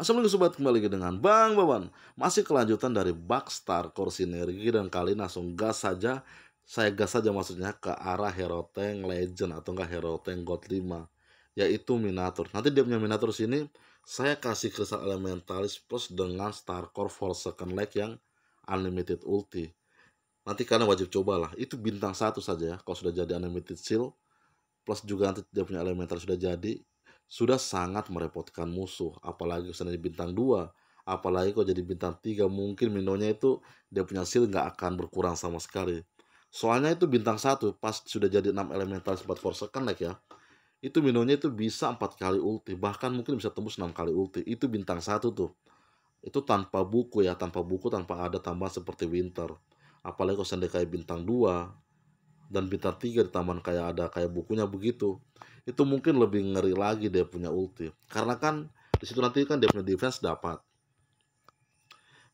Assalamualaikum sobat kembali lagi dengan Bang Baban Masih kelanjutan dari Backstar Core Sinergi Dan kali ini langsung gas saja. Saya gas saja maksudnya ke arah Hero Tank Legend Atau enggak Hero Tank God 5 Yaitu Minatur Nanti dia punya Minatur sini Saya kasih kristal Elementalis plus dengan Star Core for second leg yang Unlimited Ulti. Nanti kalian wajib cobalah. Itu bintang satu saja ya Kalau sudah jadi Unlimited Seal Plus juga nanti dia punya Elementalis sudah jadi sudah sangat merepotkan musuh apalagi seandainya bintang 2 apalagi kalau jadi bintang 3 mungkin minonya itu dia punya seal nggak akan berkurang sama sekali. Soalnya itu bintang satu pas sudah jadi 6 elemental sempat for second like ya itu minonya itu bisa empat kali ulti bahkan mungkin bisa tembus enam kali ulti. Itu bintang satu tuh. Itu tanpa buku ya tanpa buku tanpa ada tambahan seperti winter. Apalagi kalau seandainya kayak bintang 2 dan bintang 3 ditambah kayak ada kayak bukunya begitu. Itu mungkin lebih ngeri lagi dia punya ulti. Karena kan di situ nanti kan dia punya defense dapat.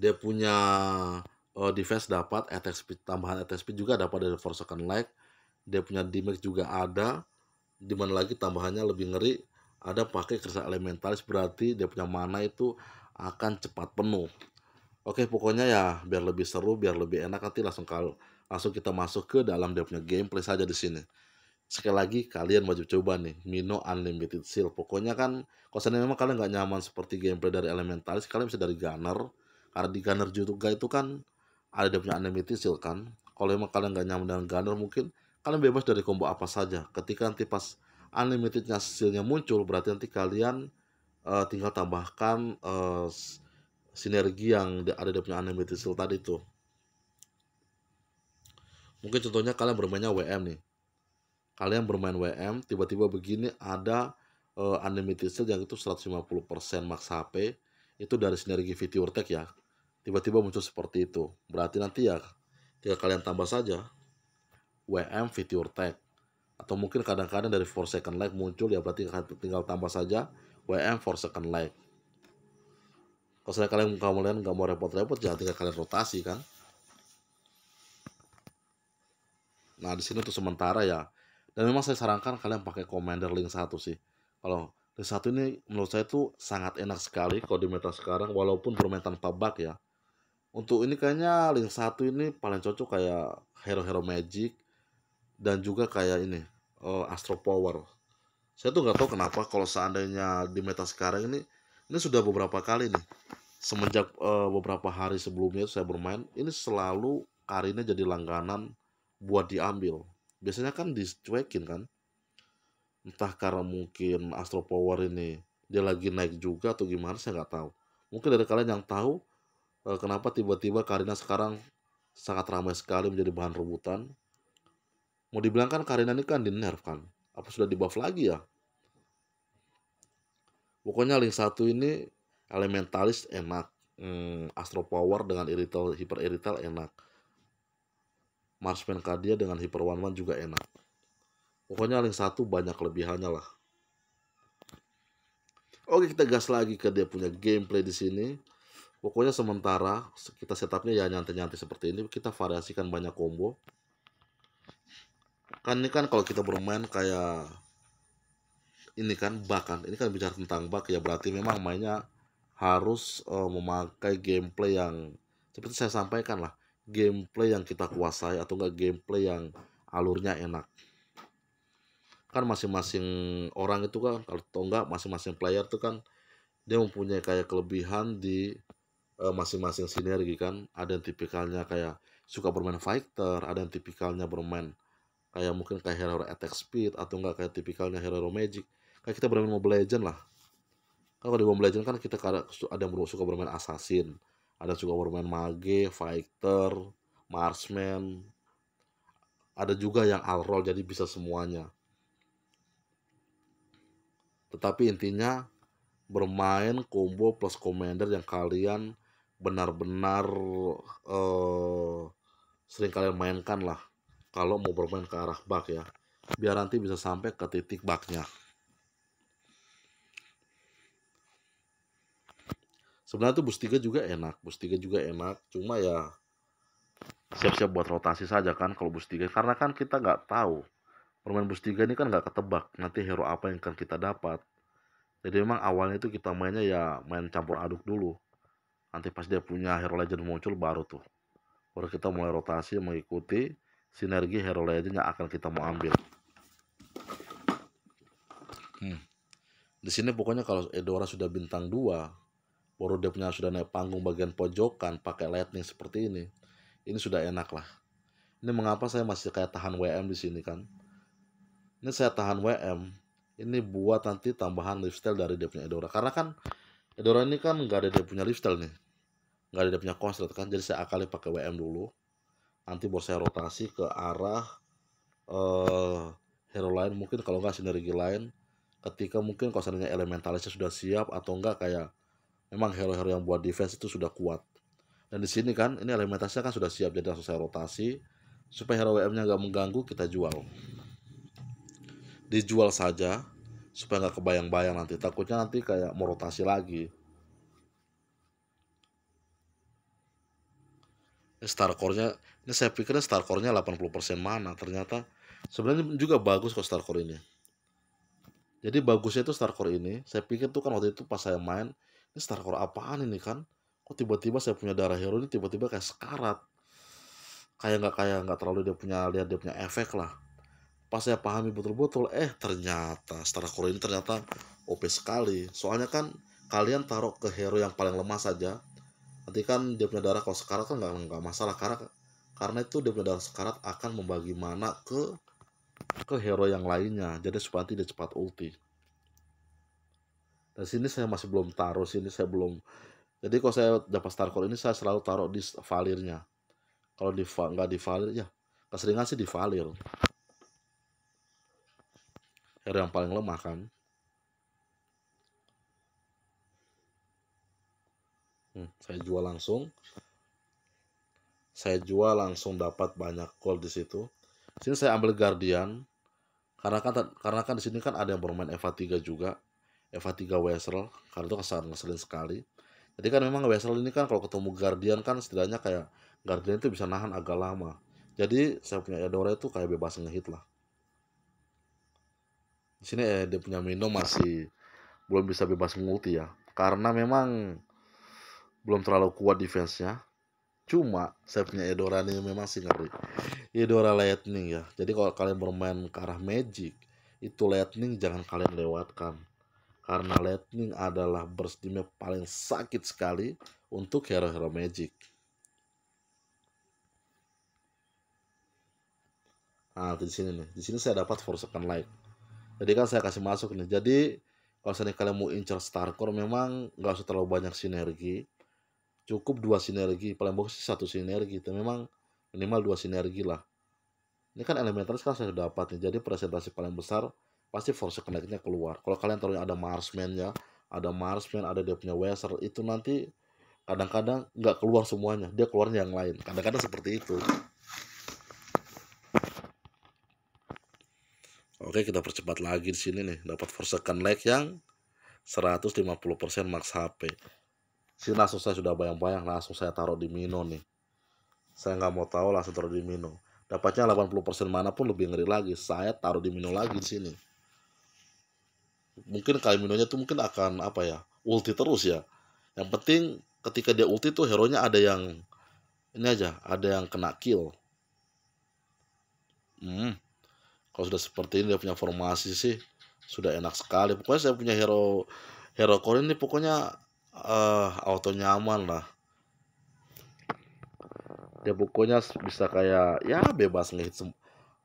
Dia punya uh, defense dapat attack speed tambahan attack speed juga dapat dari force second leg dia punya damage juga ada di mana lagi tambahannya lebih ngeri. Ada pakai kerja elementalis berarti dia punya mana itu akan cepat penuh. Oke pokoknya ya biar lebih seru biar lebih enak nanti langsung kalau langsung kita masuk ke dalam dia punya gameplay saja di sini. Sekali lagi kalian wajib coba nih Mino Unlimited Seal. Pokoknya kan kalau seandainya memang kalian nggak nyaman seperti gameplay dari Elementalis kalian bisa dari Gunner. Karena di Gunner juga itu kan ada dia punya Unlimited Seal kan. Kalau memang kalian nggak nyaman dengan Gunner mungkin kalian bebas dari combo apa saja. Ketika nanti pas Unlimitednya Sealnya muncul berarti nanti kalian uh, tinggal tambahkan uh, sinergi yang ada dia punya Unlimited Seal tadi tuh mungkin contohnya kalian bermainnya WM nih. Kalian bermain WM tiba-tiba begini ada uh, unlimited seal yang itu 150% max HP itu dari sinergi video tech ya. Tiba-tiba muncul seperti itu. Berarti nanti ya tinggal kalian tambah saja WM video tech. Atau mungkin kadang-kadang dari for second leg muncul ya berarti tinggal tambah saja WM for second leg kalau kalian kalian nggak mau repot-repot jangan tinggal kalian rotasi kan nah di sini untuk sementara ya. Dan memang saya sarankan kalian pakai Commander Link satu sih. Kalau Link satu ini menurut saya tuh sangat enak sekali kalau di meta sekarang walaupun bermain tanpa bug ya. Untuk ini kayaknya Link satu ini paling cocok kayak hero-hero magic dan juga kayak ini uh, Astro Power. Saya tuh nggak tahu kenapa kalau seandainya di meta sekarang ini ini sudah beberapa kali nih. Semenjak uh, beberapa hari sebelumnya saya bermain ini selalu Karina jadi langganan buat diambil. Biasanya kan dicuekin kan. Entah karena mungkin Astro Power ini dia lagi naik juga atau gimana saya nggak tahu. Mungkin dari kalian yang tahu eh, kenapa tiba-tiba Karina sekarang sangat ramai sekali menjadi bahan rebutan? Mau dibilang kan Karina ini kan di nerf kan? Apa sudah di buff lagi ya? Pokoknya link satu ini elementalis enak. Hmm, Astro Power dengan irital hyper irital enak Marsman Kadia dengan Hyper One One juga enak. Pokoknya link satu banyak kelebihannya lah. Oke kita gas lagi ke dia punya gameplay di sini. Pokoknya sementara kita setupnya ya nyantai-nyantai seperti ini. Kita variasikan banyak combo. Kan ini kan kalau kita bermain kayak ini kan bak kan. Ini kan bicara tentang bak ya berarti memang mainnya harus uh, memakai gameplay yang seperti saya sampaikan lah gameplay yang kita kuasai atau enggak gameplay yang alurnya enak. Kan masing-masing orang itu kan atau enggak masing-masing player itu kan dia mempunyai kayak kelebihan di uh, masing-masing sinergi kan. Ada yang tipikalnya kayak suka bermain fighter ada yang tipikalnya bermain kayak mungkin kayak hero attack speed atau enggak kayak tipikalnya hero magic. Kayak kita bermain Mobile Legend lah. Kan kalau di Mobile Legend kan kita ada yang suka bermain assassin ada juga bermain mage, fighter, marksman, ada juga yang all roll jadi bisa semuanya. Tetapi intinya bermain combo plus commander yang kalian benar-benar uh, sering kalian mainkan lah. Kalau mau bermain ke arah bug ya. Biar nanti bisa sampai ke titik bugnya sebenarnya tuh bus 3 juga enak bus 3 juga enak. Cuma ya siap-siap buat rotasi saja kan kalau bus 3 karena kan kita nggak tahu permain bus 3 ini kan nggak ketebak. Nanti hero apa yang akan kita dapat. Jadi memang awalnya itu kita mainnya ya main campur aduk dulu. Nanti pas dia punya hero legend muncul baru tuh. Baru kita mulai rotasi mengikuti sinergi hero legend yang akan kita mau ambil. Hmm. di sini pokoknya kalau Edora sudah bintang 2 baru dia punya sudah naik panggung bagian pojokan pakai lightning seperti ini. Ini sudah enak lah. Ini mengapa saya masih kayak tahan WM di sini kan? Ini saya tahan WM ini buat nanti tambahan lifestyle dari dia punya Edora. Karena kan Edora ini kan nggak ada dia punya lifestyle nih. Nggak ada dia punya konslet kan? Jadi saya akali pakai WM dulu. Nanti baru saya rotasi ke arah uh, hero lain. Mungkin kalau nggak sinergi lain ketika mungkin kalau elementalisnya sudah siap atau enggak kayak memang hero-hero yang buat defense itu sudah kuat. Dan di sini kan ini elementalisnya kan sudah siap jadi langsung saya rotasi. Supaya hero WM nya nggak mengganggu kita jual. Dijual saja supaya nggak kebayang-bayang nanti. Takutnya nanti kayak mau rotasi lagi. Star core-nya ini saya pikirnya star core-nya 80% mana. Ternyata sebenarnya juga bagus kok star core ini. Jadi bagusnya itu star core ini saya pikir tuh kan waktu itu pas saya main ini star core apaan ini kan? Kok tiba-tiba saya punya darah hero ini tiba-tiba kayak sekarat. Kayak nggak kayak nggak terlalu dia punya lihat dia punya efek lah. Pas saya pahami betul-betul eh ternyata Star Core ini ternyata OP sekali. Soalnya kan kalian taruh ke hero yang paling lemah saja. Nanti kan dia punya darah kalau sekarat kan nggak nggak masalah. Karena karena itu dia punya darah sekarat akan membagi mana ke ke hero yang lainnya. Jadi supaya tidak cepat ulti dan sini saya masih belum taruh sini saya belum. Jadi kalau saya dapat star core ini saya selalu taruh di valirnya. Kalau di nggak di valir ya keseringan sih di valir. Hero yang paling lemah kan. Hmm, saya jual langsung. Saya jual langsung dapat banyak gold di situ. Sini saya ambil guardian. Karena kan karena kan di sini kan ada yang bermain Eva 3 juga Eva 3 Wessel karena itu sangat ngeselin sekali. Jadi kan memang Wessel ini kan kalau ketemu guardian kan setidaknya kayak guardian itu bisa nahan agak lama. Jadi saya punya Edora itu kayak bebas ngehit lah. Di sini eh, dia punya Mino masih belum bisa bebas multi ya. Karena memang belum terlalu kuat defense-nya. Cuma saya punya Edora ini memang sih ngeri. Edora Lightning ya. Jadi kalau kalian bermain ke arah Magic itu Lightning jangan kalian lewatkan karena Lightning adalah burst paling sakit sekali untuk hero-hero Magic. Nah di sini nih. Di sini saya dapat for second light. Jadi kan saya kasih masuk nih. Jadi kalau misalnya kalian mau incer star core memang nggak usah terlalu banyak sinergi. Cukup dua sinergi. Paling bagus satu sinergi. Itu memang minimal dua sinergi lah. Ini kan elementalis kan saya sudah dapat nih. Jadi presentasi paling besar pasti force connectnya keluar kalau kalian taruhnya ada marsman ya ada marsman ada dia punya weser itu nanti kadang-kadang nggak keluar semuanya dia keluarnya yang lain kadang-kadang seperti itu Oke, kita percepat lagi di sini nih. Dapat for second leg yang 150% max HP. Sini langsung saya sudah bayang-bayang, langsung saya taruh di Mino nih. Saya nggak mau tahu langsung taruh di Mino. Dapatnya 80% mana pun lebih ngeri lagi. Saya taruh di Mino lagi di sini. Mungkin kali Minonya tuh mungkin akan apa ya? Ulti terus ya. Yang penting ketika dia ulti tuh hero-nya ada yang ini aja, ada yang kena kill. Hmm, kalau sudah seperti ini dia punya formasi sih sudah enak sekali pokoknya saya punya hero hero core ini pokoknya uh, auto nyaman lah dia pokoknya bisa kayak ya bebas ngehit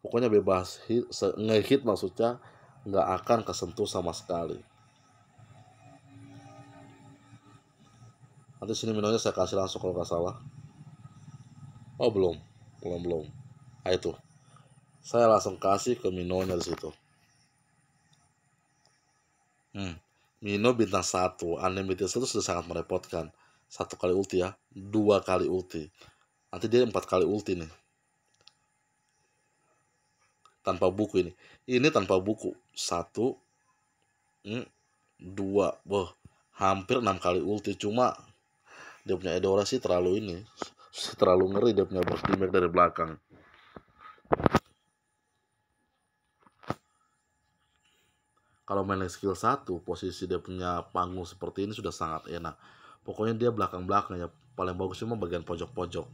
pokoknya bebas hit, ngehit maksudnya nggak akan kesentuh sama sekali nanti sini minumnya saya kasih langsung kalau nggak salah oh belum belum belum ah itu saya langsung kasih ke Minonya di situ. Hmm. Mino bintang satu, unlimited itu sudah sangat merepotkan. Satu kali ulti ya, dua kali ulti. Nanti dia empat kali ulti nih. Tanpa buku ini. Ini tanpa buku. Satu, hmm, dua, boh, hampir enam kali ulti. Cuma dia punya Edora sih terlalu ini, terlalu ngeri dia punya burst dari belakang. kalau main skill 1 posisi dia punya panggung seperti ini sudah sangat enak pokoknya dia belakang-belakang ya paling bagus cuma bagian pojok-pojok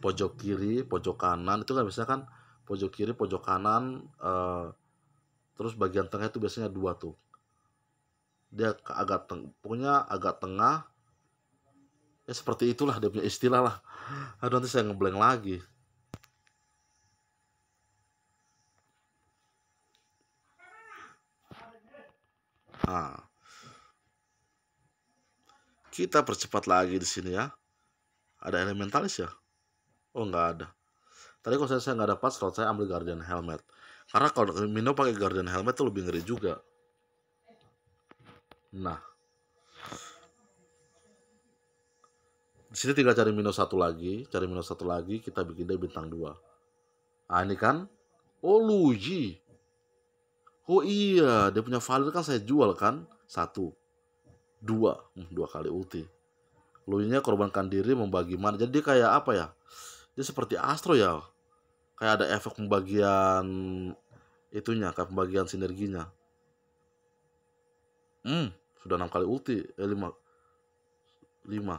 pojok kiri pojok kanan itu kan biasanya kan pojok kiri pojok kanan eh, terus bagian tengah itu biasanya dua tuh. Dia agak teng pokoknya agak tengah. Ya seperti itulah dia punya istilah lah. Aduh nanti saya ngeblank lagi. Nah. Kita percepat lagi di sini ya. Ada elementalis ya? Oh nggak ada tadi kalau saya nggak dapat slot saya ambil guardian helmet. Karena kalau Mino pakai guardian helmet itu lebih ngeri juga. Nah. Di sini tinggal cari minus satu lagi cari minus satu lagi kita bikin dia bintang dua. Ah ini kan? Oh Luigi. Oh iya dia punya value kan saya jual kan? Satu. Dua. Hmm, dua kali ulti. Luigi nya korbankan diri membagi mana. Jadi kayak apa ya? Dia seperti Astro ya kayak ada efek pembagian itunya kayak pembagian sinerginya hmm sudah enam kali ulti eh lima lima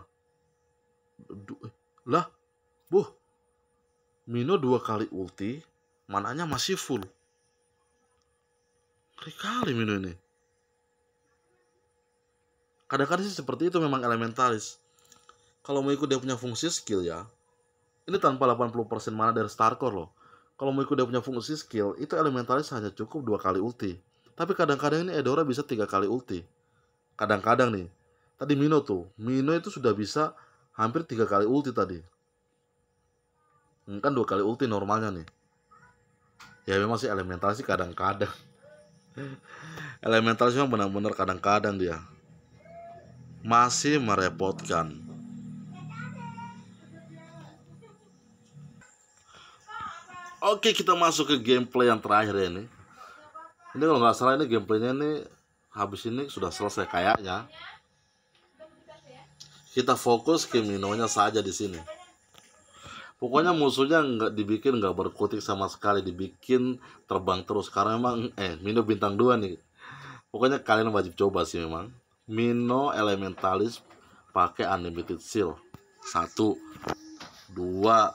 Du eh, lah, buh, Mino dua kali ulti, mananya masih full. Ngeri kali Mino ini. Kadang-kadang sih seperti itu memang elementalis. Kalau mau ikut dia punya fungsi skill ya, ini tanpa 80% mana dari Starcore loh. Kalau mau ikut dia punya fungsi skill, itu elementalis hanya cukup dua kali ulti. Tapi kadang-kadang ini Edora bisa tiga kali ulti. Kadang-kadang nih. Tadi Mino tuh, Mino itu sudah bisa hampir tiga kali ulti tadi kan dua kali ulti normalnya nih ya memang sih elemental sih kadang-kadang elemental sih benar-benar kadang-kadang dia masih merepotkan Oke kita masuk ke gameplay yang terakhir ya ini Ini kalau nggak salah ini gameplaynya ini Habis ini sudah selesai kayaknya kita fokus ke Minonya saja di sini. Pokoknya musuhnya nggak dibikin nggak berkutik sama sekali, dibikin terbang terus. Karena memang eh Mino bintang dua nih. Pokoknya kalian wajib coba sih memang. Mino Elementalis pakai Unlimited Seal. Satu, dua,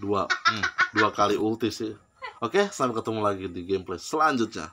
dua, hmm, dua kali ulti sih. Oke, sampai ketemu lagi di gameplay selanjutnya.